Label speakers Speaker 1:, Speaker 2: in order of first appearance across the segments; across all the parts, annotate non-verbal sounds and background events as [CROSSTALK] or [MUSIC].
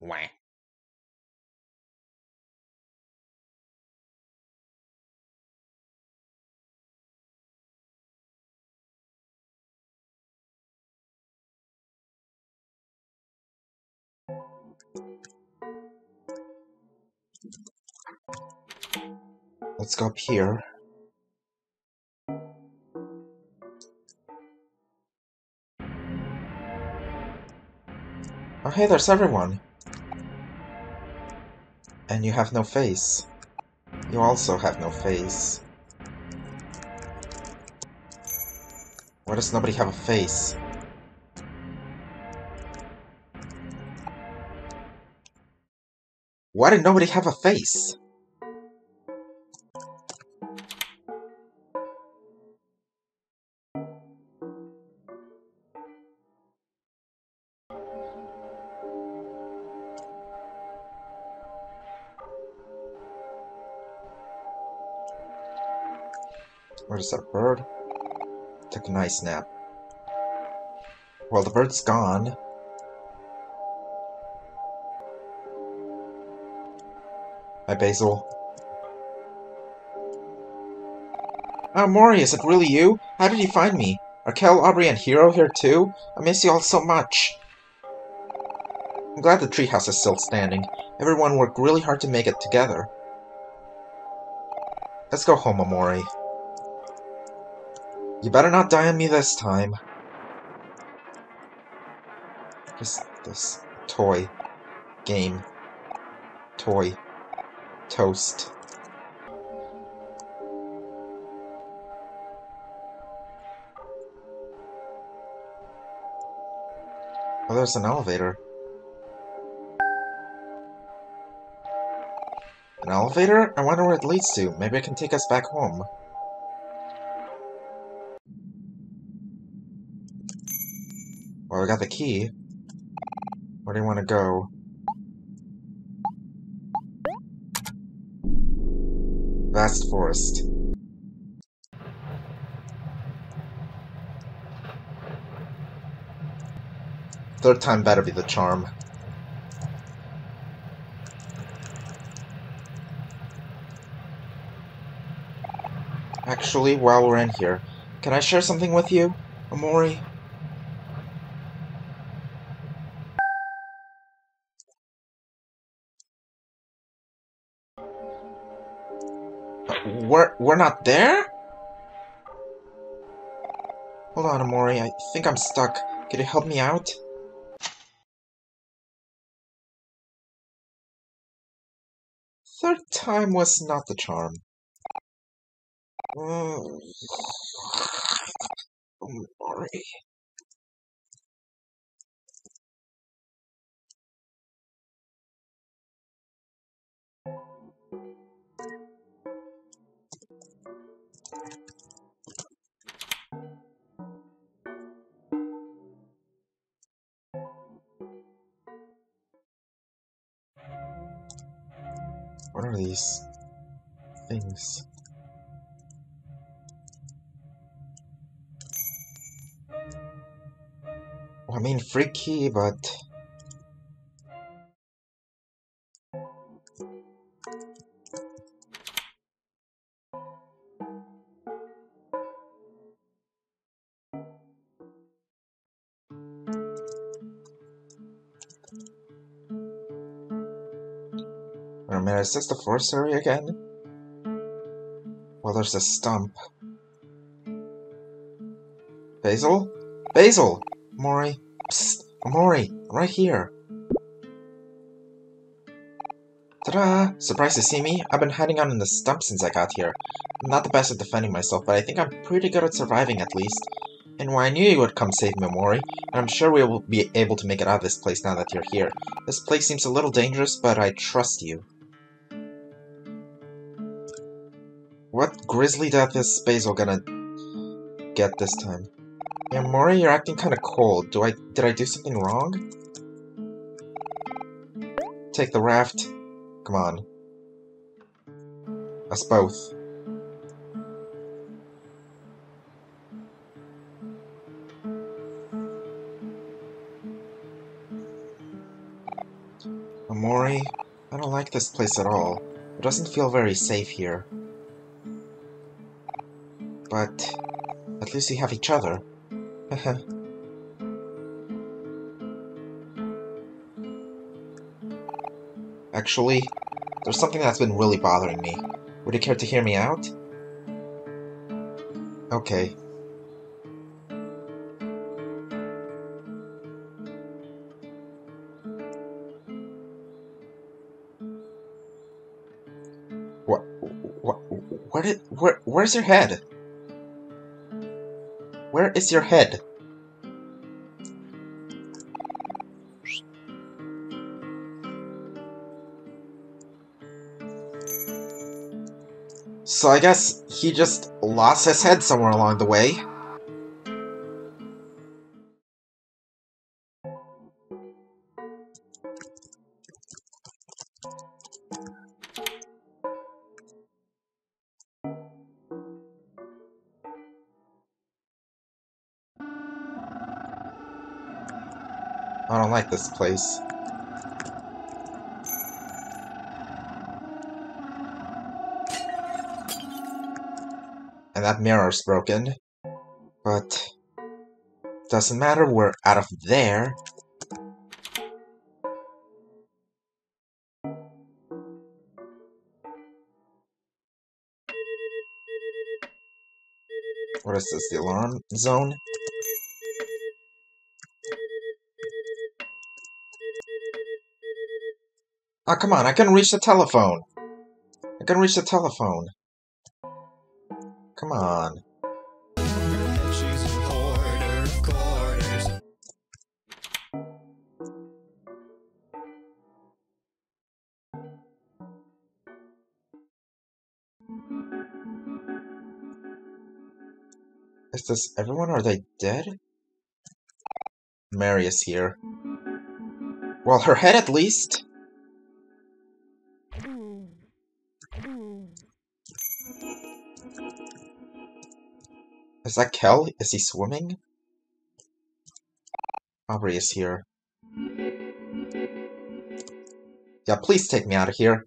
Speaker 1: Wah. Let's go up here. Oh hey, there's everyone. And you have no face. You also have no face. Why does nobody have a face? Why did nobody have a face? Where's that bird? Took a nice nap. Well, the bird's gone. Hi, Basil. Oh, Mori, is it really you? How did you find me? Are Kel, Aubrey, and Hero here too? I miss you all so much. I'm glad the treehouse is still standing. Everyone worked really hard to make it together. Let's go home, Omori. You better not die on me this time. Just this toy. Game. Toy. Toast. Oh, there's an elevator. An elevator? I wonder where it leads to. Maybe it can take us back home. Got the key. Where do you want to go? Vast forest. Third time better be the charm. Actually, while we're in here, can I share something with you, Omori? We're, not there? Hold on, Omori. I think I'm stuck. Could you help me out? Third time was not the charm. Mm. [SIGHS] Omori. What are these things? Well, I mean, freaky, but... Wait a minute, is this the forest area again? Well, there's a stump. Basil? Basil! Mori? Psst! Mori! Right here! Ta-da! Surprised to see me? I've been hiding out in the stump since I got here. I'm not the best at defending myself, but I think I'm pretty good at surviving at least. And why I knew you would come save me, Mori. And I'm sure we will be able to make it out of this place now that you're here. This place seems a little dangerous, but I trust you. What grisly death is Basil gonna get this time? Yeah, Mori, you're acting kinda cold. Do I- did I do something wrong? Take the raft. Come on. Us both. Omori, I don't like this place at all. It doesn't feel very safe here. But at least we have each other. [LAUGHS] Actually, there's something that's been really bothering me. Would you care to hear me out? Okay. What? What? Where? Where? Where's your head? Is your head? So I guess he just lost his head somewhere along the way. Don't like this place. And that mirror's broken. But... Doesn't matter, we're out of there. What is this, the alarm zone? Oh, come on, I can reach the telephone. I can reach the telephone. Come on. Is this everyone? Are they dead? Mari is here. Well, her head at least. Is that Kel? Is he swimming? Aubrey is here. Yeah, please take me out of here.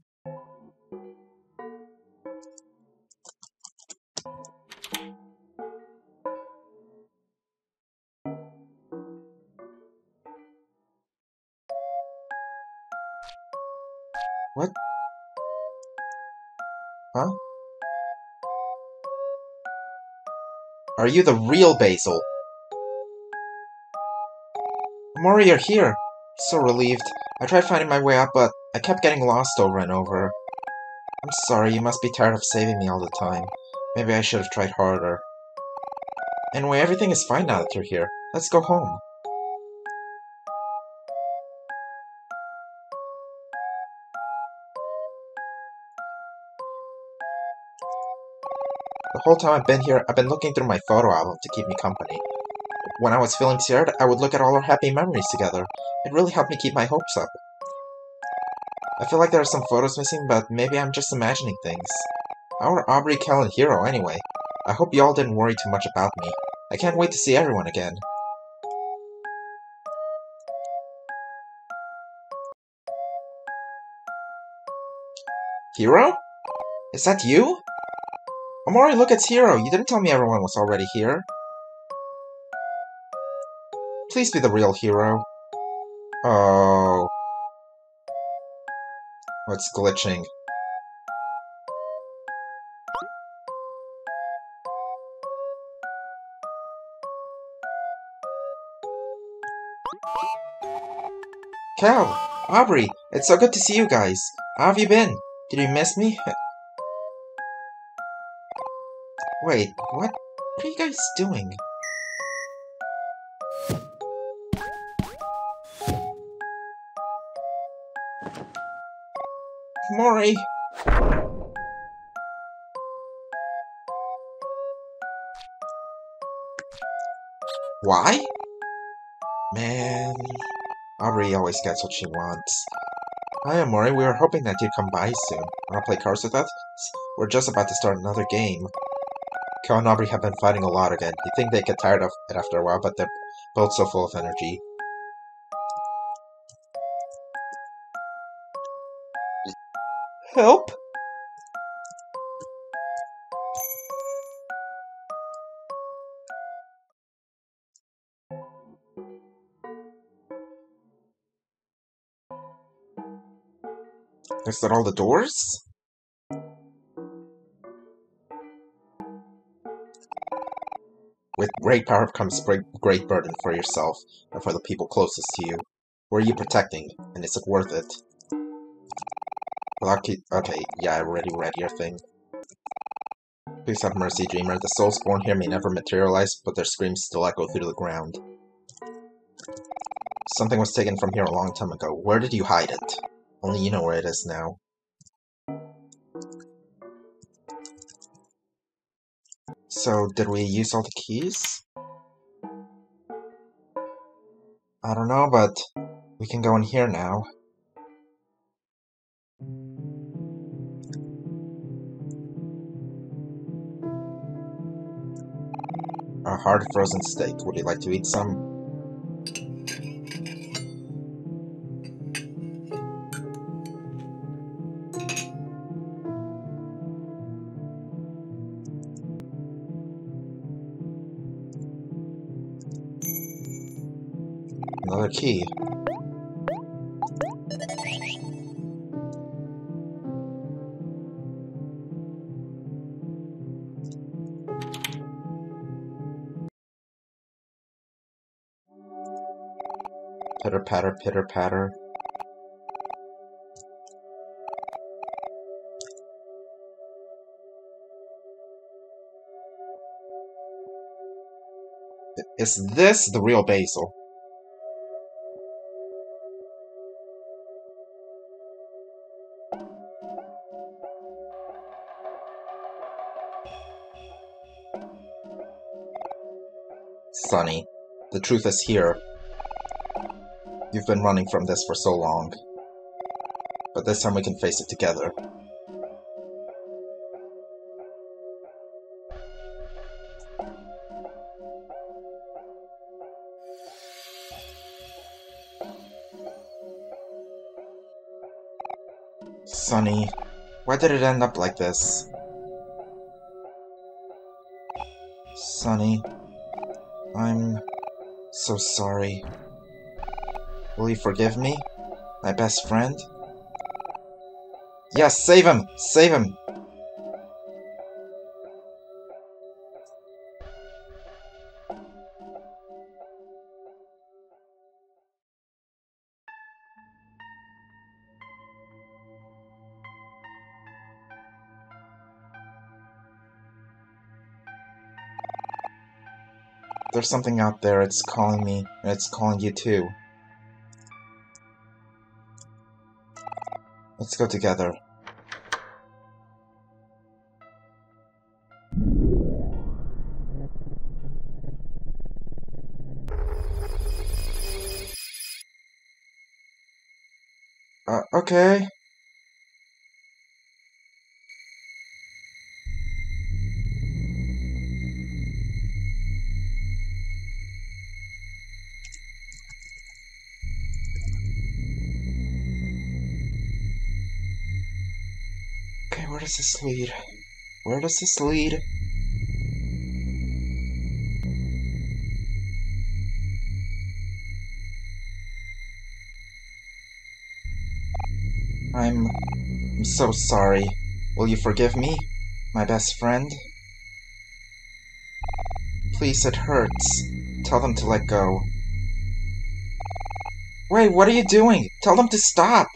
Speaker 1: Are you the real Basil? Mori, you're here! So relieved. I tried finding my way up, but I kept getting lost over and over. I'm sorry, you must be tired of saving me all the time. Maybe I should have tried harder. Anyway, everything is fine now that you're here. Let's go home. Whole time I've been here, I've been looking through my photo album to keep me company. When I was feeling scared, I would look at all our happy memories together. It really helped me keep my hopes up. I feel like there are some photos missing, but maybe I'm just imagining things. Are Aubrey, Kel, Hero anyway? I hope y'all didn't worry too much about me. I can't wait to see everyone again. Hero? Is that you? Omori, look, it's Hero. You didn't tell me everyone was already here. Please be the real hero. Oh. It's glitching. Kel! Aubrey! It's so good to see you guys! How have you been? Did you miss me? [LAUGHS] Wait, what? What are you guys doing? Mori! Why? Man, Aubrey always gets what she wants. Hi, Omori. We were hoping that you'd come by soon. Wanna play cards with us? We're just about to start another game. Kel and Aubrey have been fighting a lot again. You think they get tired of it after a while, but they're both so full of energy. Help! Is that all the doors? With great power comes great, great burden for yourself and for the people closest to you. Who are you protecting, and is it worth it? Lucky. Okay, yeah, I already read your thing. Please have mercy, dreamer. The souls born here may never materialize, but their screams still echo through the ground. Something was taken from here a long time ago. Where did you hide it? Only you know where it is now. So, did we use all the keys? I don't know, but we can go in here now. A hard frozen steak. Would you like to eat some? Another key. Pitter patter, pitter patter. Is this the real Basil? Sunny, the truth is here. You've been running from this for so long. But this time we can face it together. Sunny, why did it end up like this? Sunny, I'm so sorry. Will you forgive me? My best friend? Yes, save him! Save him! There's something out there, it's calling me, and it's calling you too. Let's go together. Does this lead? Where does this lead? I'm... I'm so sorry. Will you forgive me? My best friend? Please, it hurts. Tell them to let go. Wait, what are you doing? Tell them to stop!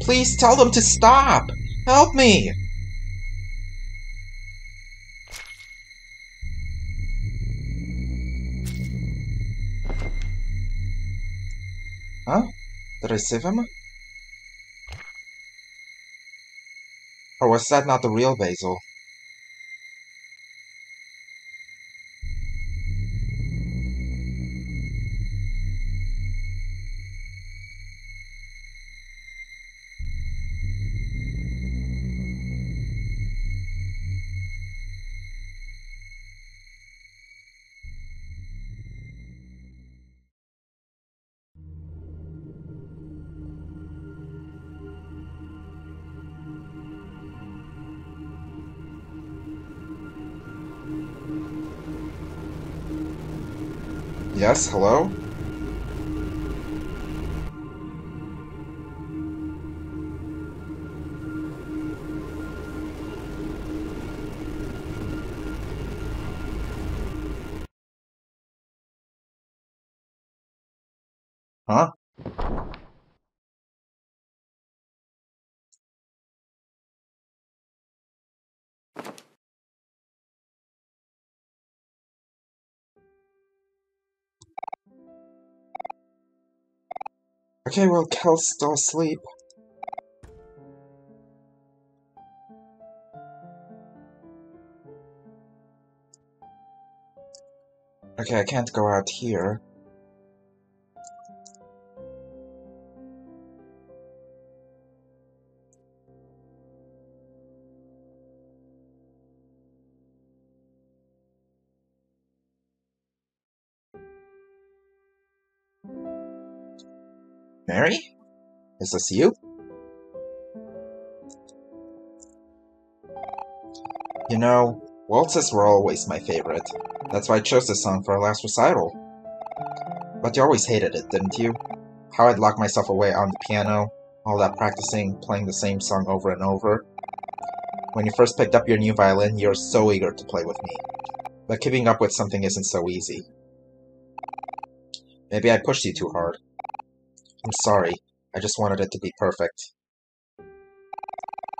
Speaker 1: Please tell them to stop! Help me! Huh? Did I save him? Or was that not the real Basil? Yes, hello? Huh? Okay, well, Kel's still asleep. Okay, I can't go out here. Mari? Is this you? You know, waltzes were always my favorite. That's why I chose this song for our last recital. But you always hated it, didn't you? How I'd lock myself away on the piano, all that practicing, playing the same song over and over. When you first picked up your new violin, you were so eager to play with me. But keeping up with something isn't so easy. Maybe I pushed you too hard. I'm sorry. I just wanted it to be perfect.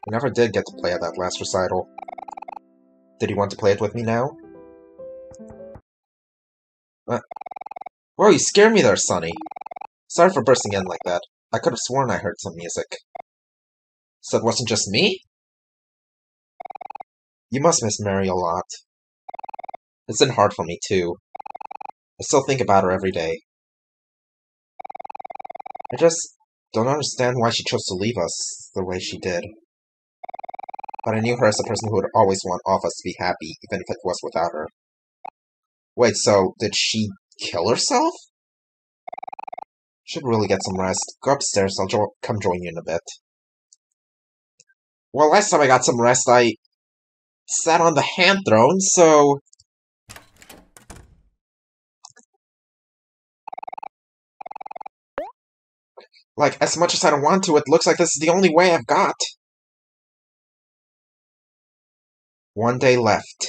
Speaker 1: We never did get to play at that last recital. Did you want to play it with me now? Uh, what? Whoa, you scared me there, Sunny. Sorry for bursting in like that. I could have sworn I heard some music. So it wasn't just me? You must miss Mari a lot. It's been hard for me, too. I still think about her every day. I just don't understand why she chose to leave us the way she did. But I knew her as a person who would always want all of us to be happy, even if it was without her. Wait, so did she kill herself? Should really get some rest. Go upstairs, I'll jo come join you in a bit. Well, last time I got some rest, I sat on the hand throne, so... Like, as much as I don't want to, it looks like this is the only way I've got. One day left.